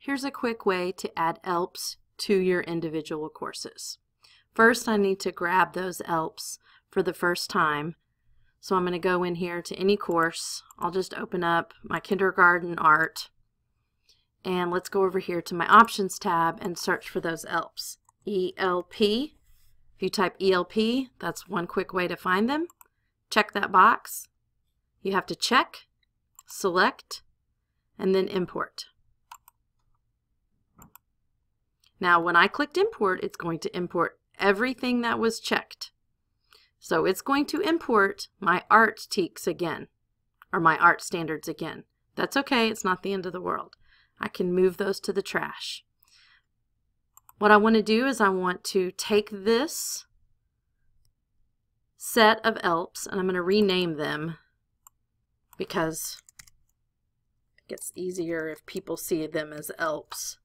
here's a quick way to add ELPs to your individual courses. First, I need to grab those ELPs for the first time. So I'm going to go in here to any course. I'll just open up my kindergarten art. And let's go over here to my options tab and search for those ELPs. ELP. If you type ELP, that's one quick way to find them. Check that box. You have to check, select, and then import. Now when I clicked import, it's going to import everything that was checked. So it's going to import my art TEKS again, or my art standards again. That's okay, it's not the end of the world. I can move those to the trash. What I want to do is I want to take this set of ELPs and I'm going to rename them because it gets easier if people see them as ELPs.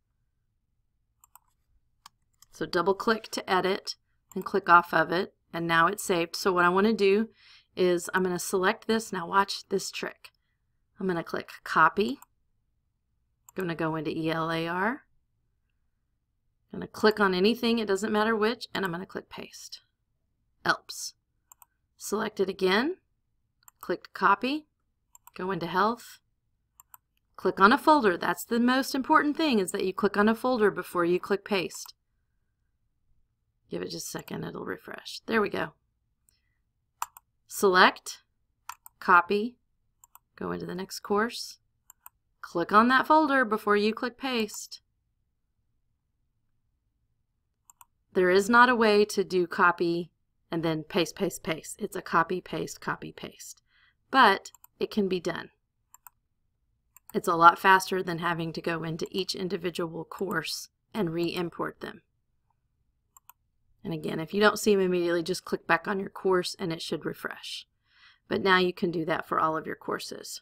So double click to edit and click off of it and now it's saved. So what I want to do is I'm going to select this. Now watch this trick. I'm going to click copy. I'm going to go into ELAR. I'm going to click on anything, it doesn't matter which, and I'm going to click paste. ELPs. Select it again, click copy, go into health, click on a folder. That's the most important thing is that you click on a folder before you click paste. Give it just a second, it'll refresh. There we go. Select, copy, go into the next course, click on that folder before you click paste. There is not a way to do copy and then paste, paste, paste. It's a copy, paste, copy, paste. But it can be done. It's a lot faster than having to go into each individual course and re-import them. And again, if you don't see them immediately, just click back on your course and it should refresh. But now you can do that for all of your courses.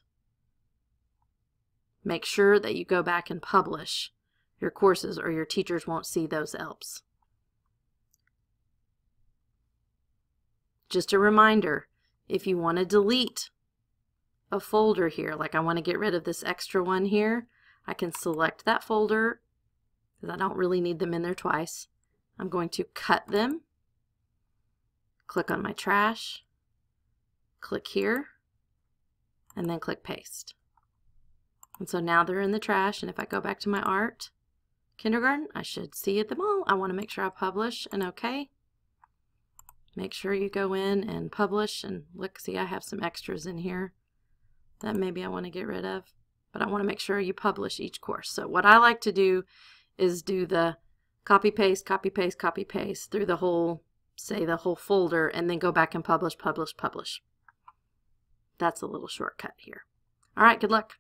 Make sure that you go back and publish your courses or your teachers won't see those ELPs. Just a reminder, if you want to delete a folder here, like I want to get rid of this extra one here, I can select that folder because I don't really need them in there twice. I'm going to cut them, click on my trash, click here, and then click paste. And so now they're in the trash, and if I go back to my art, kindergarten, I should see them all. I want to make sure I publish and OK. Make sure you go in and publish and look, see I have some extras in here that maybe I want to get rid of. But I want to make sure you publish each course. So what I like to do is do the copy paste, copy paste, copy paste through the whole, say the whole folder, and then go back and publish, publish, publish. That's a little shortcut here. All right, good luck.